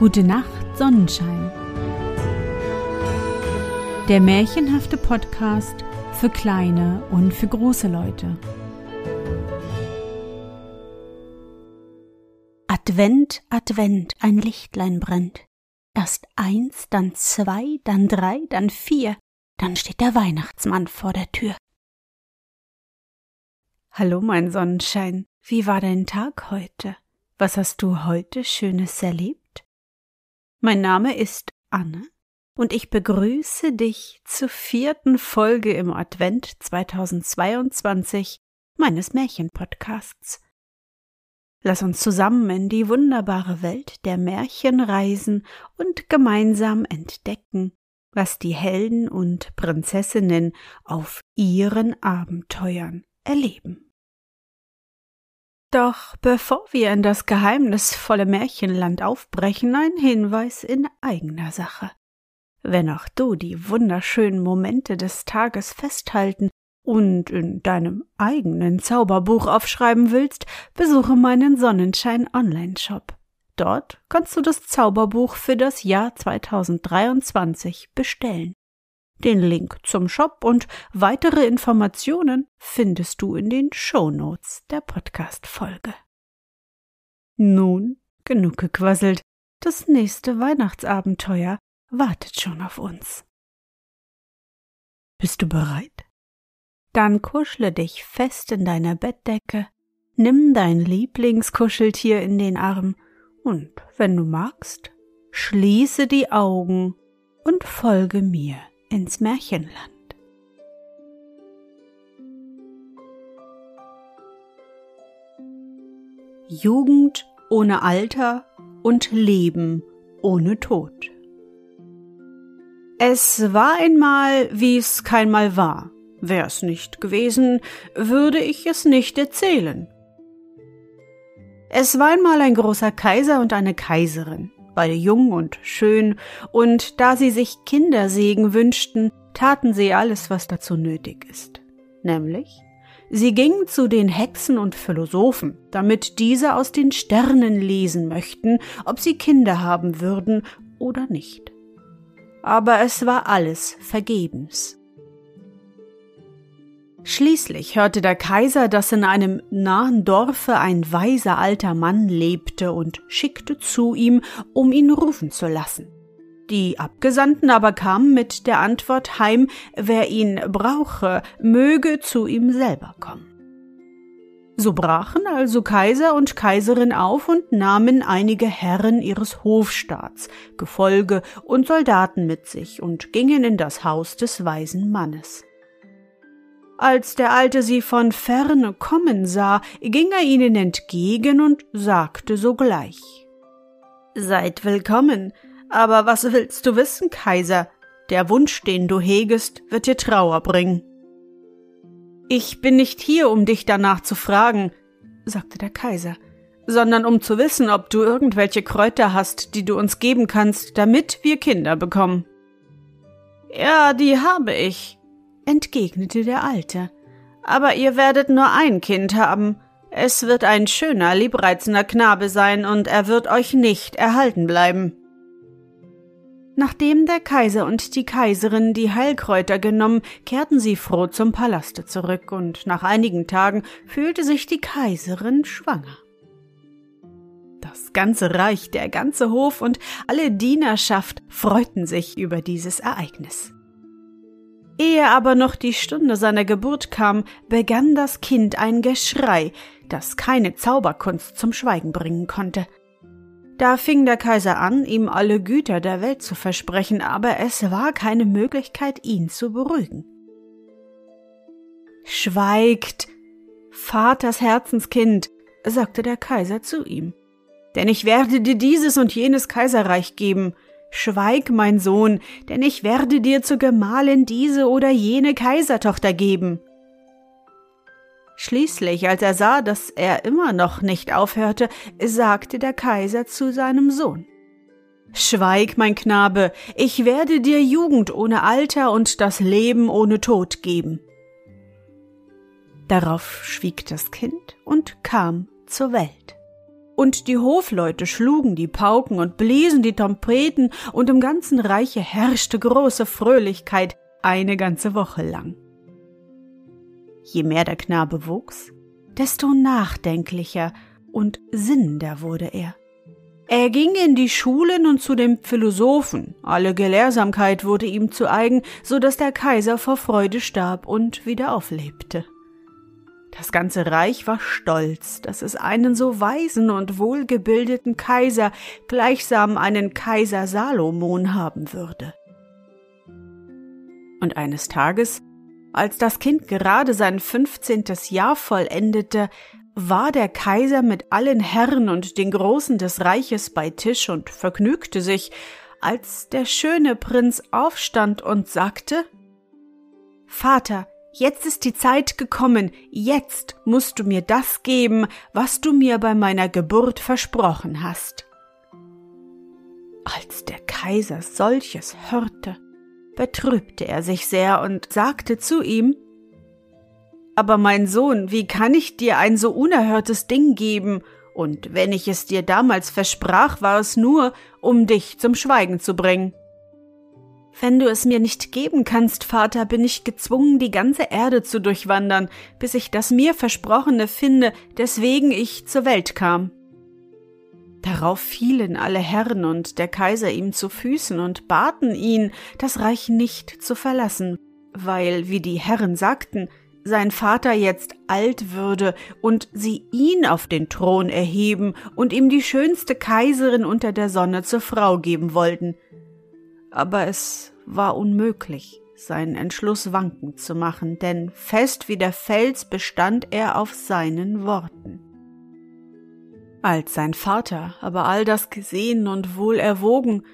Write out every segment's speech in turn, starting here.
Gute Nacht, Sonnenschein. Der märchenhafte Podcast für kleine und für große Leute. Advent, Advent, ein Lichtlein brennt. Erst eins, dann zwei, dann drei, dann vier, dann steht der Weihnachtsmann vor der Tür. Hallo, mein Sonnenschein. Wie war dein Tag heute? Was hast du heute Schönes erlebt? Mein Name ist Anne und ich begrüße dich zur vierten Folge im Advent 2022 meines Märchenpodcasts. Lass uns zusammen in die wunderbare Welt der Märchen reisen und gemeinsam entdecken, was die Helden und Prinzessinnen auf ihren Abenteuern erleben. Doch bevor wir in das geheimnisvolle Märchenland aufbrechen, ein Hinweis in eigener Sache. Wenn auch du die wunderschönen Momente des Tages festhalten und in deinem eigenen Zauberbuch aufschreiben willst, besuche meinen Sonnenschein Online-Shop. Dort kannst du das Zauberbuch für das Jahr 2023 bestellen. Den Link zum Shop und weitere Informationen findest du in den Shownotes der Podcast-Folge. Nun, genug gequasselt. Das nächste Weihnachtsabenteuer wartet schon auf uns. Bist du bereit? Dann kuschle dich fest in deiner Bettdecke, nimm dein Lieblingskuscheltier in den Arm und, wenn du magst, schließe die Augen und folge mir ins Märchenland. Jugend ohne Alter und Leben ohne Tod. Es war einmal, wie es keinmal war. Wär's nicht gewesen, würde ich es nicht erzählen. Es war einmal ein großer Kaiser und eine Kaiserin beide jung und schön, und da sie sich Kindersegen wünschten, taten sie alles, was dazu nötig ist. Nämlich, sie gingen zu den Hexen und Philosophen, damit diese aus den Sternen lesen möchten, ob sie Kinder haben würden oder nicht. Aber es war alles vergebens. Schließlich hörte der Kaiser, dass in einem nahen Dorfe ein weiser alter Mann lebte und schickte zu ihm, um ihn rufen zu lassen. Die Abgesandten aber kamen mit der Antwort heim, wer ihn brauche, möge zu ihm selber kommen. So brachen also Kaiser und Kaiserin auf und nahmen einige Herren ihres Hofstaats, Gefolge und Soldaten mit sich und gingen in das Haus des weisen Mannes. Als der Alte sie von ferne kommen sah, ging er ihnen entgegen und sagte sogleich Seid willkommen, aber was willst du wissen, Kaiser? Der Wunsch, den du hegest, wird dir Trauer bringen. Ich bin nicht hier, um dich danach zu fragen, sagte der Kaiser, sondern um zu wissen, ob du irgendwelche Kräuter hast, die du uns geben kannst, damit wir Kinder bekommen. Ja, die habe ich, entgegnete der Alte. Aber ihr werdet nur ein Kind haben. Es wird ein schöner, liebreizender Knabe sein, und er wird euch nicht erhalten bleiben. Nachdem der Kaiser und die Kaiserin die Heilkräuter genommen, kehrten sie froh zum Palaste zurück, und nach einigen Tagen fühlte sich die Kaiserin schwanger. Das ganze Reich, der ganze Hof und alle Dienerschaft freuten sich über dieses Ereignis. Ehe aber noch die Stunde seiner Geburt kam, begann das Kind ein Geschrei, das keine Zauberkunst zum Schweigen bringen konnte. Da fing der Kaiser an, ihm alle Güter der Welt zu versprechen, aber es war keine Möglichkeit, ihn zu beruhigen. Schweigt, Vaters Herzenskind, sagte der Kaiser zu ihm, denn ich werde dir dieses und jenes Kaiserreich geben, Schweig, mein Sohn, denn ich werde dir zur Gemahlin diese oder jene Kaisertochter geben. Schließlich, als er sah, dass er immer noch nicht aufhörte, sagte der Kaiser zu seinem Sohn Schweig, mein Knabe, ich werde dir Jugend ohne Alter und das Leben ohne Tod geben. Darauf schwieg das Kind und kam zur Welt und die Hofleute schlugen die Pauken und bliesen die Trompeten, und im ganzen Reiche herrschte große Fröhlichkeit eine ganze Woche lang. Je mehr der Knabe wuchs, desto nachdenklicher und sinnender wurde er. Er ging in die Schulen und zu den Philosophen, alle Gelehrsamkeit wurde ihm zu eigen, so dass der Kaiser vor Freude starb und wieder auflebte. Das ganze Reich war stolz, dass es einen so weisen und wohlgebildeten Kaiser, gleichsam einen Kaiser Salomon haben würde. Und eines Tages, als das Kind gerade sein fünfzehntes Jahr vollendete, war der Kaiser mit allen Herren und den Großen des Reiches bei Tisch und vergnügte sich, als der schöne Prinz aufstand und sagte Vater, Jetzt ist die Zeit gekommen, jetzt musst du mir das geben, was du mir bei meiner Geburt versprochen hast. Als der Kaiser solches hörte, betrübte er sich sehr und sagte zu ihm Aber mein Sohn, wie kann ich dir ein so unerhörtes Ding geben, und wenn ich es dir damals versprach, war es nur, um dich zum Schweigen zu bringen. Wenn du es mir nicht geben kannst, Vater, bin ich gezwungen, die ganze Erde zu durchwandern, bis ich das mir Versprochene finde, deswegen ich zur Welt kam. Darauf fielen alle Herren und der Kaiser ihm zu Füßen und baten ihn, das Reich nicht zu verlassen, weil, wie die Herren sagten, sein Vater jetzt alt würde und sie ihn auf den Thron erheben und ihm die schönste Kaiserin unter der Sonne zur Frau geben wollten, aber es war unmöglich, seinen Entschluss wankend zu machen, denn fest wie der Fels bestand er auf seinen Worten. Als sein Vater aber all das gesehen und wohl erwogen,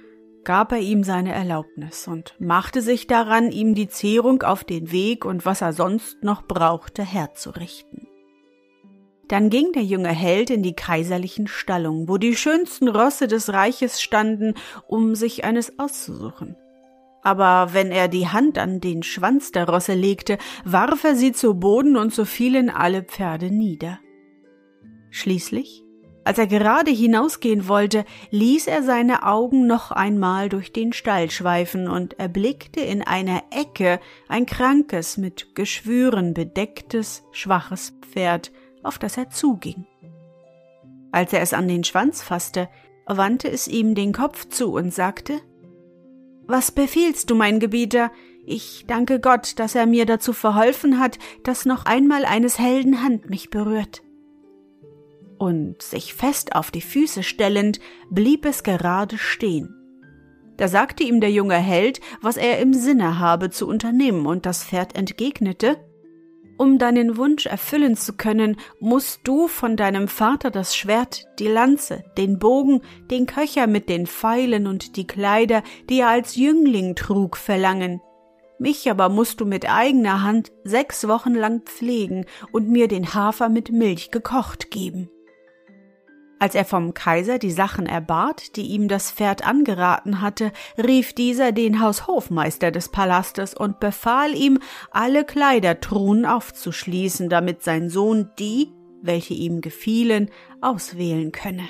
gab er ihm seine Erlaubnis und machte sich daran, ihm die Zehrung auf den Weg und was er sonst noch brauchte herzurichten. Dann ging der junge Held in die kaiserlichen Stallungen, wo die schönsten Rosse des Reiches standen, um sich eines auszusuchen. Aber wenn er die Hand an den Schwanz der Rosse legte, warf er sie zu Boden und so fielen alle Pferde nieder. Schließlich, als er gerade hinausgehen wollte, ließ er seine Augen noch einmal durch den Stall schweifen und erblickte in einer Ecke ein krankes, mit Geschwüren bedecktes, schwaches Pferd, auf das er zuging. Als er es an den Schwanz fasste, wandte es ihm den Kopf zu und sagte Was befiehlst du, mein Gebieter? Ich danke Gott, dass er mir dazu verholfen hat, dass noch einmal eines Helden Hand mich berührt. Und sich fest auf die Füße stellend, blieb es gerade stehen. Da sagte ihm der junge Held, was er im Sinne habe zu unternehmen, und das Pferd entgegnete um deinen Wunsch erfüllen zu können, musst du von deinem Vater das Schwert, die Lanze, den Bogen, den Köcher mit den Pfeilen und die Kleider, die er als Jüngling trug, verlangen. Mich aber musst du mit eigener Hand sechs Wochen lang pflegen und mir den Hafer mit Milch gekocht geben. Als er vom Kaiser die Sachen erbat, die ihm das Pferd angeraten hatte, rief dieser den Haushofmeister des Palastes und befahl ihm, alle Kleidertruhen aufzuschließen, damit sein Sohn die, welche ihm gefielen, auswählen könne.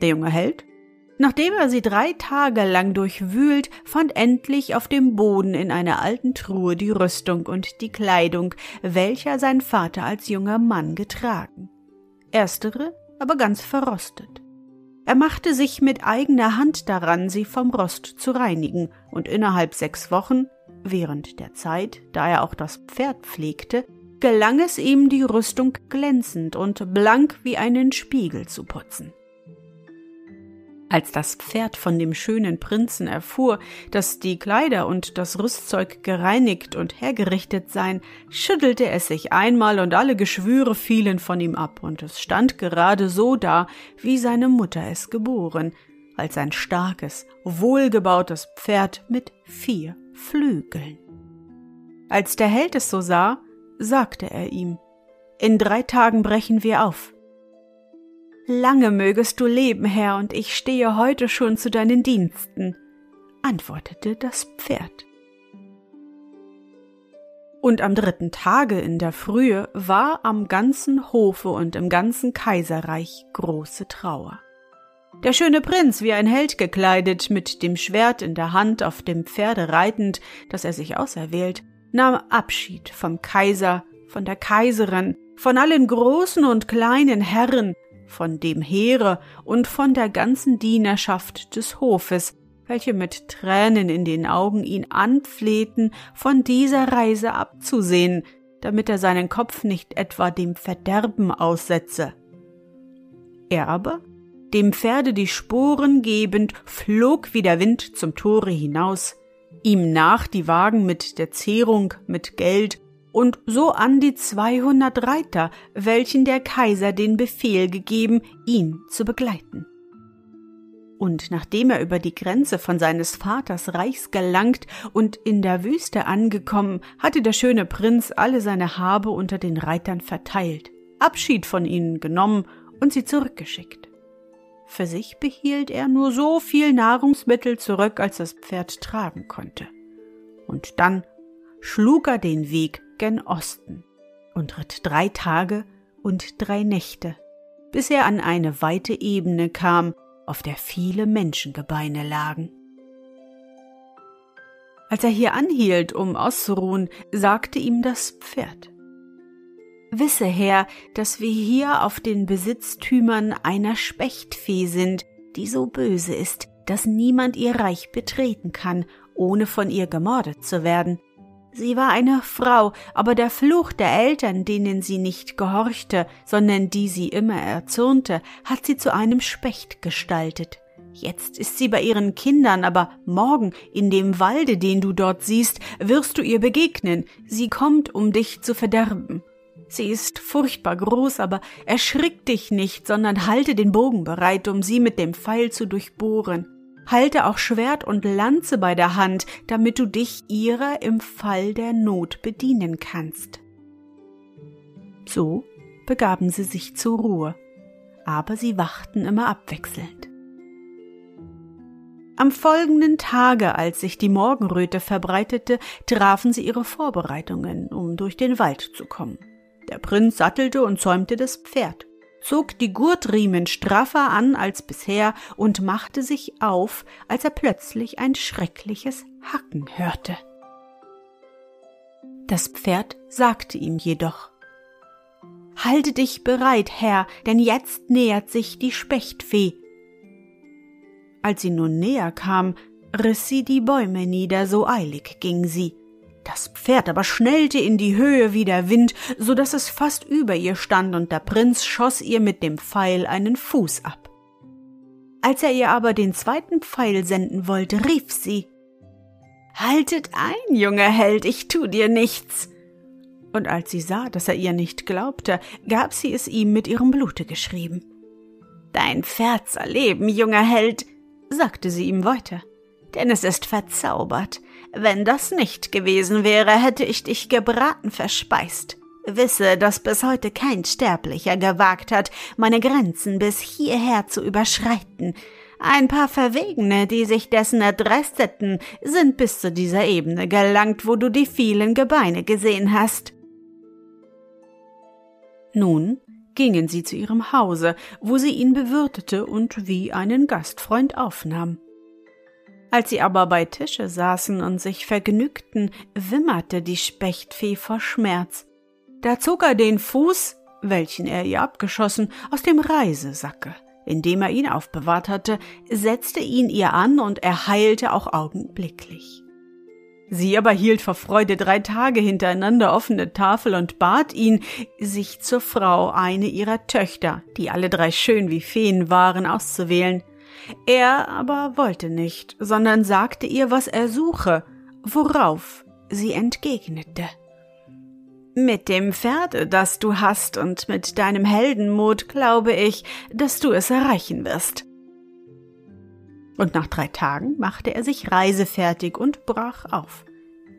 Der junge Held, nachdem er sie drei Tage lang durchwühlt, fand endlich auf dem Boden in einer alten Truhe die Rüstung und die Kleidung, welcher sein Vater als junger Mann getragen erstere aber ganz verrostet. Er machte sich mit eigener Hand daran, sie vom Rost zu reinigen, und innerhalb sechs Wochen, während der Zeit, da er auch das Pferd pflegte, gelang es ihm, die Rüstung glänzend und blank wie einen Spiegel zu putzen. Als das Pferd von dem schönen Prinzen erfuhr, dass die Kleider und das Rüstzeug gereinigt und hergerichtet seien, schüttelte es sich einmal und alle Geschwüre fielen von ihm ab, und es stand gerade so da, wie seine Mutter es geboren, als ein starkes, wohlgebautes Pferd mit vier Flügeln. Als der Held es so sah, sagte er ihm, In drei Tagen brechen wir auf. Lange mögest du leben, Herr, und ich stehe heute schon zu deinen Diensten, antwortete das Pferd. Und am dritten Tage in der Frühe war am ganzen Hofe und im ganzen Kaiserreich große Trauer. Der schöne Prinz, wie ein Held gekleidet, mit dem Schwert in der Hand auf dem Pferde reitend, das er sich auserwählt, nahm Abschied vom Kaiser, von der Kaiserin, von allen großen und kleinen Herren, von dem Heere und von der ganzen Dienerschaft des Hofes, welche mit Tränen in den Augen ihn anflehten, von dieser Reise abzusehen, damit er seinen Kopf nicht etwa dem Verderben aussetze. Er aber, dem Pferde die Sporen gebend, flog wie der Wind zum Tore hinaus, ihm nach die Wagen mit der Zehrung, mit Geld und so an die zweihundert Reiter, welchen der Kaiser den Befehl gegeben, ihn zu begleiten. Und nachdem er über die Grenze von seines Vaters Reichs gelangt und in der Wüste angekommen, hatte der schöne Prinz alle seine Habe unter den Reitern verteilt, Abschied von ihnen genommen und sie zurückgeschickt. Für sich behielt er nur so viel Nahrungsmittel zurück, als das Pferd tragen konnte. Und dann schlug er den Weg gen Osten und ritt drei Tage und drei Nächte, bis er an eine weite Ebene kam, auf der viele Menschengebeine lagen. Als er hier anhielt, um auszuruhen, sagte ihm das Pferd Wisse, Herr, dass wir hier auf den Besitztümern einer Spechtfee sind, die so böse ist, dass niemand ihr Reich betreten kann, ohne von ihr gemordet zu werden. Sie war eine Frau, aber der Fluch der Eltern, denen sie nicht gehorchte, sondern die sie immer erzürnte, hat sie zu einem Specht gestaltet. Jetzt ist sie bei ihren Kindern, aber morgen in dem Walde, den du dort siehst, wirst du ihr begegnen. Sie kommt, um dich zu verderben. Sie ist furchtbar groß, aber erschrick dich nicht, sondern halte den Bogen bereit, um sie mit dem Pfeil zu durchbohren. Halte auch Schwert und Lanze bei der Hand, damit du dich ihrer im Fall der Not bedienen kannst. So begaben sie sich zur Ruhe, aber sie wachten immer abwechselnd. Am folgenden Tage, als sich die Morgenröte verbreitete, trafen sie ihre Vorbereitungen, um durch den Wald zu kommen. Der Prinz sattelte und zäumte das Pferd, zog die Gurtriemen straffer an als bisher und machte sich auf, als er plötzlich ein schreckliches Hacken hörte. Das Pferd sagte ihm jedoch Halte dich bereit, Herr, denn jetzt nähert sich die Spechtfee. Als sie nun näher kam, riss sie die Bäume nieder, so eilig ging sie. Das Pferd aber schnellte in die Höhe wie der Wind, so dass es fast über ihr stand, und der Prinz schoss ihr mit dem Pfeil einen Fuß ab. Als er ihr aber den zweiten Pfeil senden wollte, rief sie Haltet ein, junger Held, ich tu dir nichts. Und als sie sah, dass er ihr nicht glaubte, gab sie es ihm mit ihrem Blute geschrieben. Dein Pferd soll leben, junger Held, sagte sie ihm weiter, denn es ist verzaubert. Wenn das nicht gewesen wäre, hätte ich dich gebraten verspeist. Wisse, dass bis heute kein Sterblicher gewagt hat, meine Grenzen bis hierher zu überschreiten. Ein paar Verwegene, die sich dessen erdresteten, sind bis zu dieser Ebene gelangt, wo du die vielen Gebeine gesehen hast. Nun gingen sie zu ihrem Hause, wo sie ihn bewirtete und wie einen Gastfreund aufnahm. Als sie aber bei Tische saßen und sich vergnügten, wimmerte die Spechtfee vor Schmerz. Da zog er den Fuß, welchen er ihr abgeschossen, aus dem Reisesacke, in dem er ihn aufbewahrt hatte, setzte ihn ihr an und er heilte auch augenblicklich. Sie aber hielt vor Freude drei Tage hintereinander offene Tafel und bat ihn, sich zur Frau eine ihrer Töchter, die alle drei schön wie Feen waren, auszuwählen. Er aber wollte nicht, sondern sagte ihr, was er suche, worauf sie entgegnete. Mit dem Pferde, das du hast, und mit deinem Heldenmut glaube ich, dass du es erreichen wirst. Und nach drei Tagen machte er sich reisefertig und brach auf.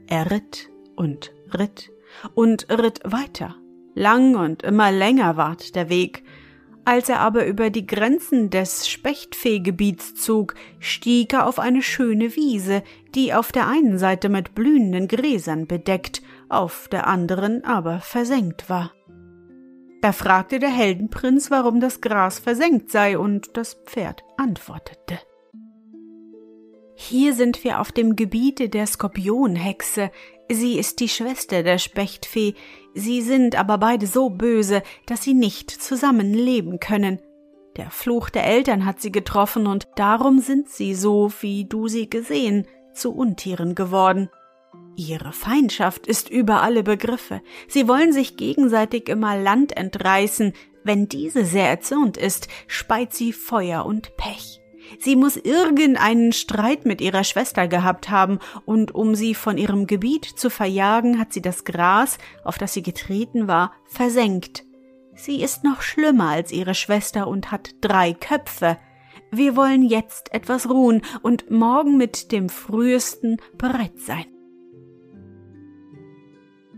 Er ritt und ritt und ritt weiter. Lang und immer länger ward der Weg, als er aber über die Grenzen des Spechtfeegebiets zog, stieg er auf eine schöne Wiese, die auf der einen Seite mit blühenden Gräsern bedeckt auf der anderen aber versenkt war. Da fragte der Heldenprinz, warum das Gras versenkt sei, und das Pferd antwortete. Hier sind wir auf dem Gebiete der Skorpionhexe. Sie ist die Schwester der Spechtfee. Sie sind aber beide so böse, dass sie nicht zusammen leben können. Der Fluch der Eltern hat sie getroffen und darum sind sie so, wie du sie gesehen, zu Untieren geworden. Ihre Feindschaft ist über alle Begriffe. Sie wollen sich gegenseitig immer Land entreißen. Wenn diese sehr erzürnt ist, speit sie Feuer und Pech. Sie muss irgendeinen Streit mit ihrer Schwester gehabt haben, und um sie von ihrem Gebiet zu verjagen, hat sie das Gras, auf das sie getreten war, versenkt. Sie ist noch schlimmer als ihre Schwester und hat drei Köpfe. Wir wollen jetzt etwas ruhen und morgen mit dem frühesten bereit sein.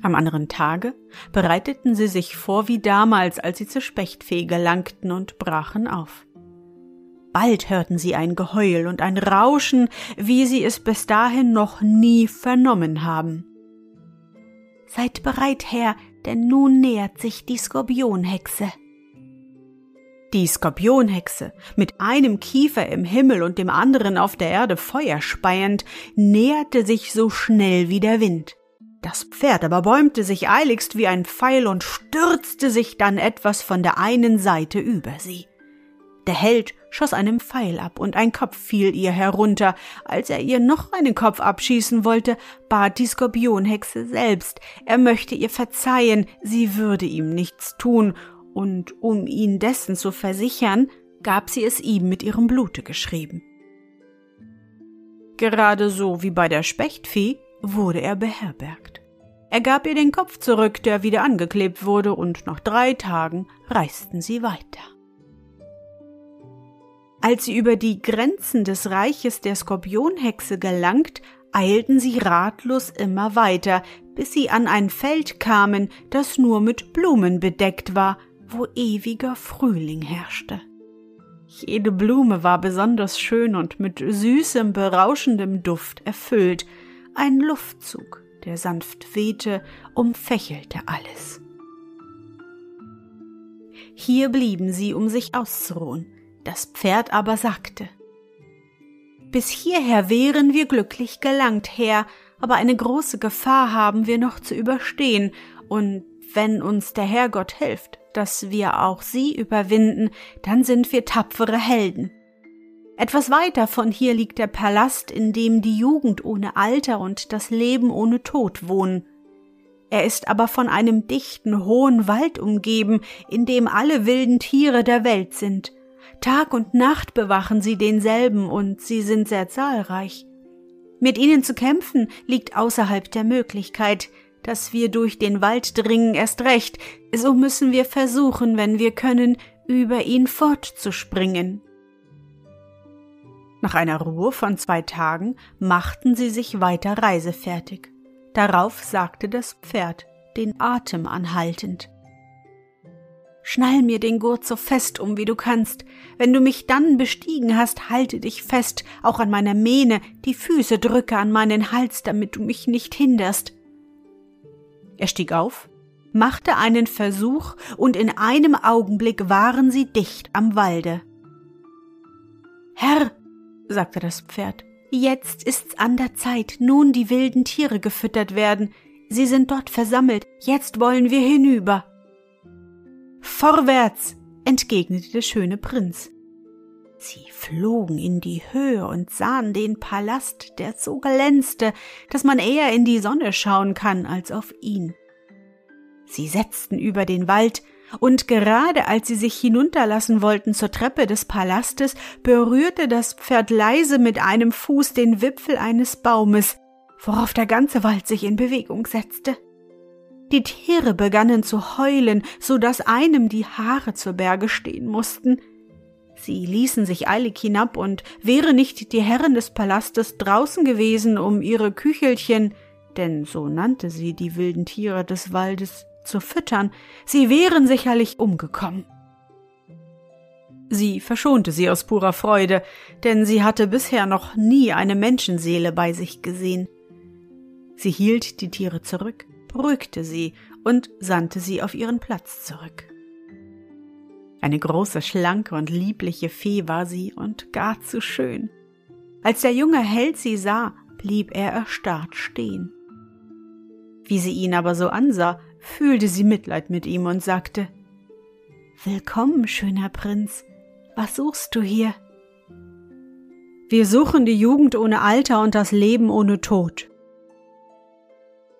Am anderen Tage bereiteten sie sich vor wie damals, als sie zur Spechtfee gelangten und brachen auf. Bald hörten sie ein Geheul und ein Rauschen, wie sie es bis dahin noch nie vernommen haben. Seid bereit, Herr, denn nun nähert sich die Skorpionhexe. Die Skorpionhexe, mit einem Kiefer im Himmel und dem anderen auf der Erde Feuer speiend, näherte sich so schnell wie der Wind. Das Pferd aber bäumte sich eiligst wie ein Pfeil und stürzte sich dann etwas von der einen Seite über sie. Der Held schoss einen Pfeil ab und ein Kopf fiel ihr herunter. Als er ihr noch einen Kopf abschießen wollte, bat die Skorpionhexe selbst, er möchte ihr verzeihen, sie würde ihm nichts tun, und um ihn dessen zu versichern, gab sie es ihm mit ihrem Blute geschrieben. Gerade so wie bei der Spechtfee wurde er beherbergt. Er gab ihr den Kopf zurück, der wieder angeklebt wurde, und nach drei Tagen reisten sie weiter. Als sie über die Grenzen des Reiches der Skorpionhexe gelangt, eilten sie ratlos immer weiter, bis sie an ein Feld kamen, das nur mit Blumen bedeckt war, wo ewiger Frühling herrschte. Jede Blume war besonders schön und mit süßem, berauschendem Duft erfüllt. Ein Luftzug, der sanft wehte, umfächelte alles. Hier blieben sie, um sich auszuruhen. Das Pferd aber sagte Bis hierher wären wir glücklich gelangt, Herr, aber eine große Gefahr haben wir noch zu überstehen, und wenn uns der Herrgott hilft, dass wir auch sie überwinden, dann sind wir tapfere Helden. Etwas weiter von hier liegt der Palast, in dem die Jugend ohne Alter und das Leben ohne Tod wohnen. Er ist aber von einem dichten, hohen Wald umgeben, in dem alle wilden Tiere der Welt sind. Tag und Nacht bewachen sie denselben und sie sind sehr zahlreich. Mit ihnen zu kämpfen liegt außerhalb der Möglichkeit, dass wir durch den Wald dringen erst recht, so müssen wir versuchen, wenn wir können, über ihn fortzuspringen. Nach einer Ruhe von zwei Tagen machten sie sich weiter reisefertig. Darauf sagte das Pferd, den Atem anhaltend Schnall mir den Gurt so fest um, wie du kannst. Wenn du mich dann bestiegen hast, halte dich fest, auch an meiner Mähne, die Füße drücke an meinen Hals, damit du mich nicht hinderst. Er stieg auf, machte einen Versuch, und in einem Augenblick waren sie dicht am Walde. Herr, sagte das Pferd, jetzt ist's an der Zeit, nun die wilden Tiere gefüttert werden. Sie sind dort versammelt, jetzt wollen wir hinüber. Vorwärts, entgegnete der schöne Prinz. Sie flogen in die Höhe und sahen den Palast, der so glänzte, dass man eher in die Sonne schauen kann als auf ihn. Sie setzten über den Wald, und gerade als sie sich hinunterlassen wollten zur Treppe des Palastes, berührte das Pferd leise mit einem Fuß den Wipfel eines Baumes, worauf der ganze Wald sich in Bewegung setzte. Die Tiere begannen zu heulen, so dass einem die Haare zur Berge stehen mussten. Sie ließen sich eilig hinab, und wäre nicht die Herren des Palastes draußen gewesen, um ihre Küchelchen, denn so nannte sie die wilden Tiere des Waldes, zu füttern, sie wären sicherlich umgekommen. Sie verschonte sie aus purer Freude, denn sie hatte bisher noch nie eine Menschenseele bei sich gesehen. Sie hielt die Tiere zurück, beruhigte sie und sandte sie auf ihren Platz zurück. Eine große, schlanke und liebliche Fee war sie und gar zu schön. Als der junge Held sie sah, blieb er erstarrt stehen. Wie sie ihn aber so ansah, fühlte sie Mitleid mit ihm und sagte Willkommen, schöner Prinz, was suchst du hier? Wir suchen die Jugend ohne Alter und das Leben ohne Tod.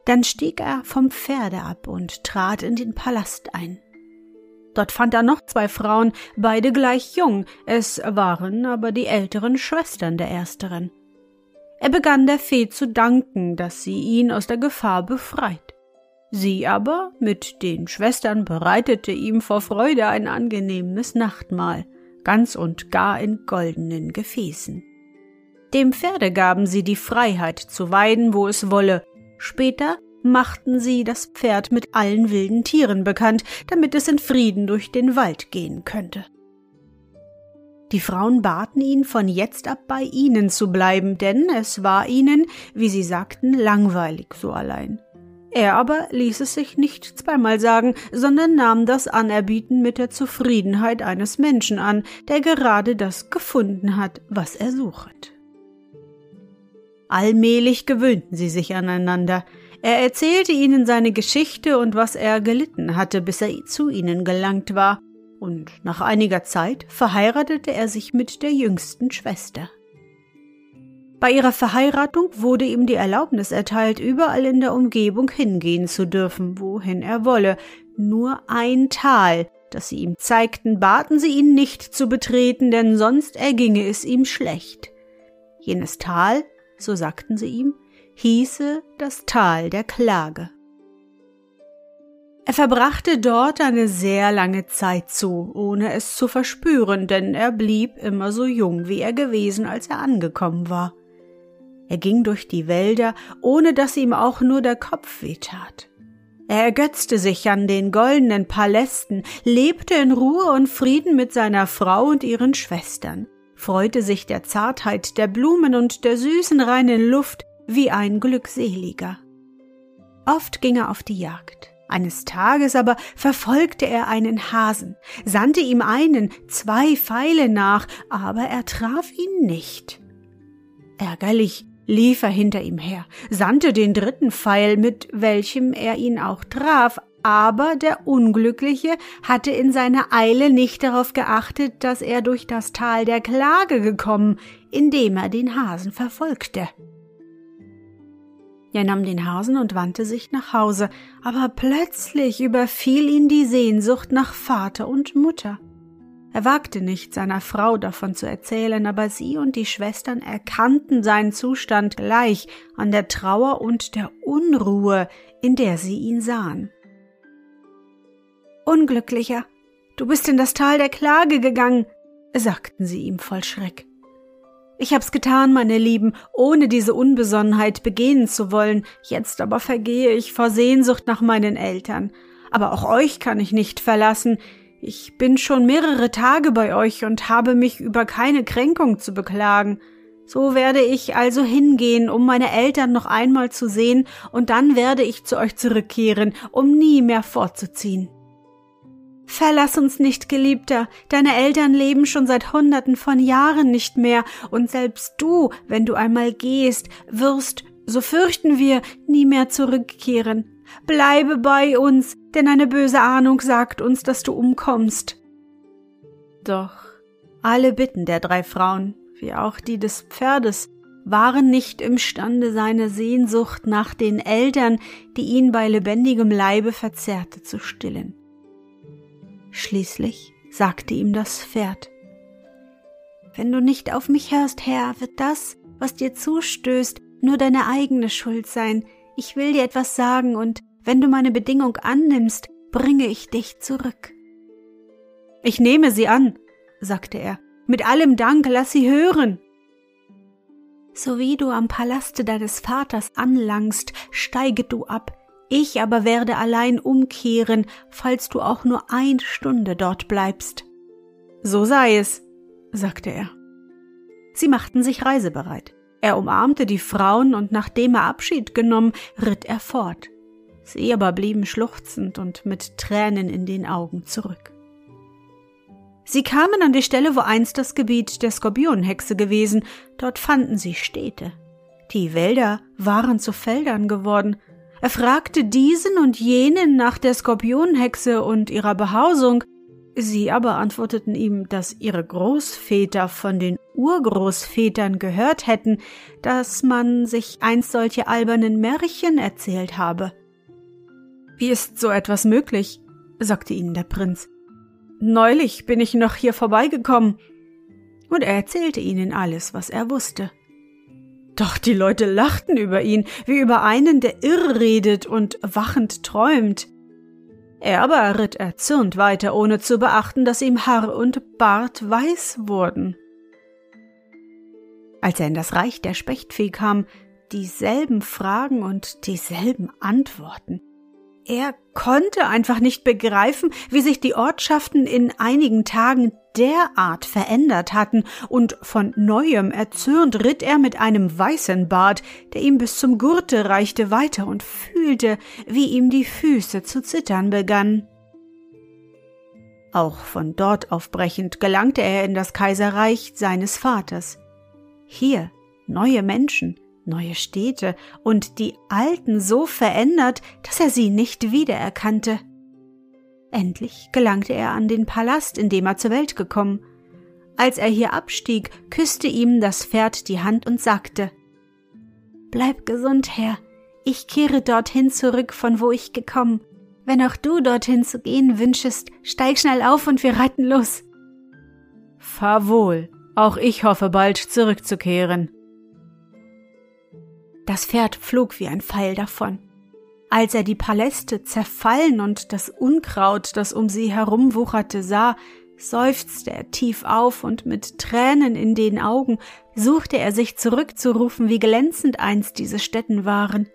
Dann stieg er vom Pferde ab und trat in den Palast ein. Dort fand er noch zwei Frauen, beide gleich jung, es waren aber die älteren Schwestern der ersteren. Er begann der Fee zu danken, dass sie ihn aus der Gefahr befreit. Sie aber mit den Schwestern bereitete ihm vor Freude ein angenehmes Nachtmahl, ganz und gar in goldenen Gefäßen. Dem Pferde gaben sie die Freiheit zu weiden, wo es wolle. Später machten sie das Pferd mit allen wilden Tieren bekannt, damit es in Frieden durch den Wald gehen könnte. Die Frauen baten ihn, von jetzt ab bei ihnen zu bleiben, denn es war ihnen, wie sie sagten, langweilig so allein. Er aber ließ es sich nicht zweimal sagen, sondern nahm das Anerbieten mit der Zufriedenheit eines Menschen an, der gerade das gefunden hat, was er suchet. Allmählich gewöhnten sie sich aneinander. Er erzählte ihnen seine Geschichte und was er gelitten hatte, bis er zu ihnen gelangt war, und nach einiger Zeit verheiratete er sich mit der jüngsten Schwester. Bei ihrer Verheiratung wurde ihm die Erlaubnis erteilt, überall in der Umgebung hingehen zu dürfen, wohin er wolle. Nur ein Tal, das sie ihm zeigten, baten sie ihn nicht zu betreten, denn sonst erginge es ihm schlecht. Jenes Tal, so sagten sie ihm, hieße das Tal der Klage. Er verbrachte dort eine sehr lange Zeit zu, ohne es zu verspüren, denn er blieb immer so jung, wie er gewesen, als er angekommen war. Er ging durch die Wälder, ohne dass ihm auch nur der Kopf wehtat. Er ergötzte sich an den goldenen Palästen, lebte in Ruhe und Frieden mit seiner Frau und ihren Schwestern, freute sich der Zartheit der Blumen und der süßen reinen Luft wie ein Glückseliger. Oft ging er auf die Jagd. Eines Tages aber verfolgte er einen Hasen, sandte ihm einen, zwei Pfeile nach, aber er traf ihn nicht. Ärgerlich lief er hinter ihm her, sandte den dritten Pfeil, mit welchem er ihn auch traf, aber der Unglückliche hatte in seiner Eile nicht darauf geachtet, dass er durch das Tal der Klage gekommen, indem er den Hasen verfolgte. Er nahm den Hasen und wandte sich nach Hause, aber plötzlich überfiel ihn die Sehnsucht nach Vater und Mutter. Er wagte nicht, seiner Frau davon zu erzählen, aber sie und die Schwestern erkannten seinen Zustand gleich an der Trauer und der Unruhe, in der sie ihn sahen. Unglücklicher, du bist in das Tal der Klage gegangen, sagten sie ihm voll Schreck. Ich hab's getan, meine Lieben, ohne diese Unbesonnenheit begehen zu wollen, jetzt aber vergehe ich vor Sehnsucht nach meinen Eltern. Aber auch euch kann ich nicht verlassen. Ich bin schon mehrere Tage bei euch und habe mich über keine Kränkung zu beklagen. So werde ich also hingehen, um meine Eltern noch einmal zu sehen, und dann werde ich zu euch zurückkehren, um nie mehr fortzuziehen. Verlass uns nicht, Geliebter, deine Eltern leben schon seit Hunderten von Jahren nicht mehr, und selbst du, wenn du einmal gehst, wirst, so fürchten wir, nie mehr zurückkehren. Bleibe bei uns, denn eine böse Ahnung sagt uns, dass du umkommst. Doch alle Bitten der drei Frauen, wie auch die des Pferdes, waren nicht imstande, seine Sehnsucht nach den Eltern, die ihn bei lebendigem Leibe verzehrte, zu stillen. Schließlich sagte ihm das Pferd Wenn du nicht auf mich hörst, Herr, wird das, was dir zustößt, nur deine eigene Schuld sein. Ich will dir etwas sagen, und wenn du meine Bedingung annimmst, bringe ich dich zurück. Ich nehme sie an, sagte er. Mit allem Dank lass sie hören. So wie du am Palaste deines Vaters anlangst, steige du ab, ich aber werde allein umkehren, falls du auch nur eine Stunde dort bleibst. So sei es, sagte er. Sie machten sich reisebereit. Er umarmte die Frauen und nachdem er Abschied genommen, ritt er fort. Sie aber blieben schluchzend und mit Tränen in den Augen zurück. Sie kamen an die Stelle, wo einst das Gebiet der Skorpionhexe gewesen, dort fanden sie Städte. Die Wälder waren zu Feldern geworden, er fragte diesen und jenen nach der Skorpionhexe und ihrer Behausung, sie aber antworteten ihm, dass ihre Großväter von den Urgroßvätern gehört hätten, dass man sich einst solche albernen Märchen erzählt habe. Wie ist so etwas möglich? sagte ihnen der Prinz. Neulich bin ich noch hier vorbeigekommen. Und er erzählte ihnen alles, was er wusste. Doch die Leute lachten über ihn, wie über einen, der irr redet und wachend träumt. Er aber ritt erzürnt weiter, ohne zu beachten, dass ihm Haar und Bart weiß wurden. Als er in das Reich der Spechtfee kam, dieselben Fragen und dieselben Antworten. Er konnte einfach nicht begreifen, wie sich die Ortschaften in einigen Tagen derart verändert hatten, und von neuem erzürnt ritt er mit einem weißen Bart, der ihm bis zum Gurte reichte, weiter und fühlte, wie ihm die Füße zu zittern begannen. Auch von dort aufbrechend gelangte er in das Kaiserreich seines Vaters. Hier neue Menschen, neue Städte und die alten so verändert, dass er sie nicht wiedererkannte. Endlich gelangte er an den Palast, in dem er zur Welt gekommen. Als er hier abstieg, küsste ihm das Pferd die Hand und sagte Bleib gesund, Herr, ich kehre dorthin zurück, von wo ich gekommen. Wenn auch du dorthin zu gehen wünschest, steig schnell auf und wir reiten los. Fahr wohl, auch ich hoffe bald zurückzukehren. Das Pferd flog wie ein Pfeil davon. Als er die Paläste zerfallen und das Unkraut, das um sie herumwucherte, sah, seufzte er tief auf und mit Tränen in den Augen suchte er sich zurückzurufen, wie glänzend einst diese Stätten waren.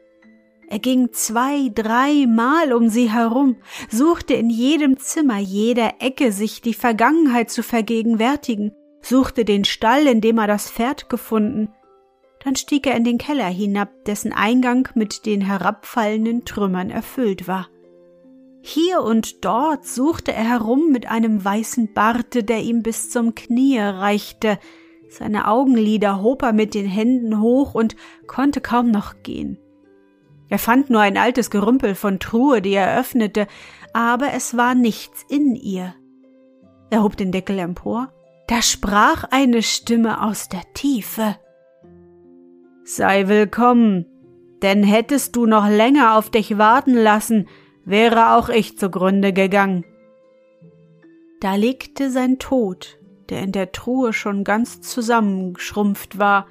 Er ging zwei, dreimal um sie herum, suchte in jedem Zimmer, jeder Ecke sich die Vergangenheit zu vergegenwärtigen, suchte den Stall, in dem er das Pferd gefunden, dann stieg er in den Keller hinab, dessen Eingang mit den herabfallenden Trümmern erfüllt war. Hier und dort suchte er herum mit einem weißen Barte, der ihm bis zum Knie reichte. Seine Augenlider hob er mit den Händen hoch und konnte kaum noch gehen. Er fand nur ein altes Gerümpel von Truhe, die er öffnete, aber es war nichts in ihr. Er hob den Deckel empor. Da sprach eine Stimme aus der Tiefe. Sei willkommen, denn hättest du noch länger auf dich warten lassen, wäre auch ich zugrunde gegangen. Da legte sein Tod, der in der Truhe schon ganz zusammengeschrumpft war,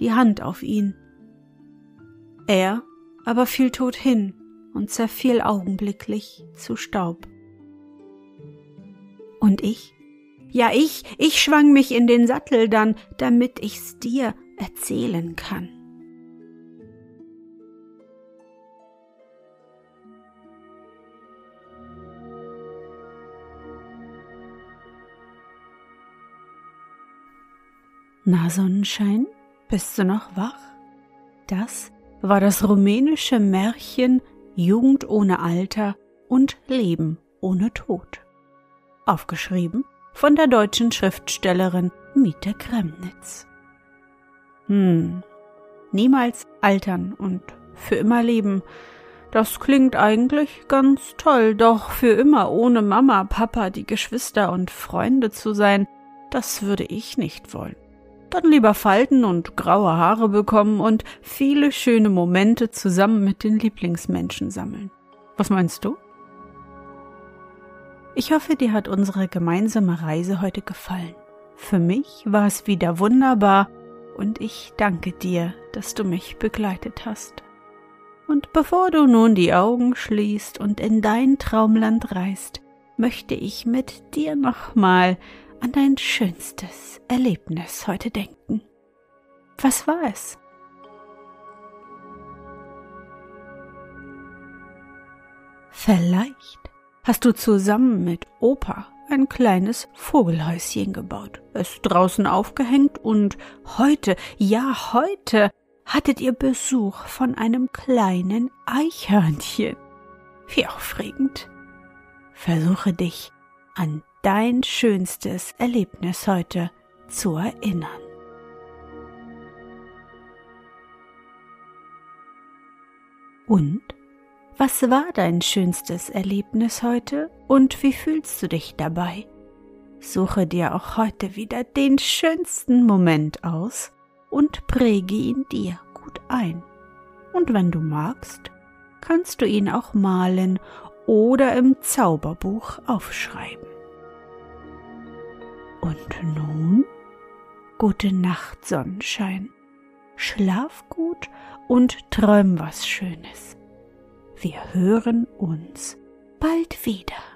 die Hand auf ihn. Er aber fiel tot hin und zerfiel augenblicklich zu Staub. Und ich? Ja, ich, ich schwang mich in den Sattel dann, damit ich's dir erzählen kann. Na Sonnenschein, bist du noch wach? Das war das rumänische Märchen Jugend ohne Alter und Leben ohne Tod. Aufgeschrieben von der deutschen Schriftstellerin Miete Kremnitz. Hm, niemals altern und für immer leben. Das klingt eigentlich ganz toll, doch für immer ohne Mama, Papa, die Geschwister und Freunde zu sein, das würde ich nicht wollen. Dann lieber Falten und graue Haare bekommen und viele schöne Momente zusammen mit den Lieblingsmenschen sammeln. Was meinst du? Ich hoffe, dir hat unsere gemeinsame Reise heute gefallen. Für mich war es wieder wunderbar und ich danke dir, dass du mich begleitet hast. Und bevor du nun die Augen schließt und in dein Traumland reist, möchte ich mit dir nochmal an dein schönstes Erlebnis heute denken. Was war es? Vielleicht hast du zusammen mit Opa ein kleines Vogelhäuschen gebaut, es draußen aufgehängt und heute, ja heute, hattet ihr Besuch von einem kleinen Eichhörnchen. Wie aufregend. Versuche dich an dein schönstes Erlebnis heute zu erinnern. Und was war dein schönstes Erlebnis heute und wie fühlst du dich dabei? Suche dir auch heute wieder den schönsten Moment aus und präge ihn dir gut ein. Und wenn du magst, kannst du ihn auch malen oder im Zauberbuch aufschreiben. Und nun gute Nacht, Sonnenschein. Schlaf gut und träum was Schönes. Wir hören uns bald wieder.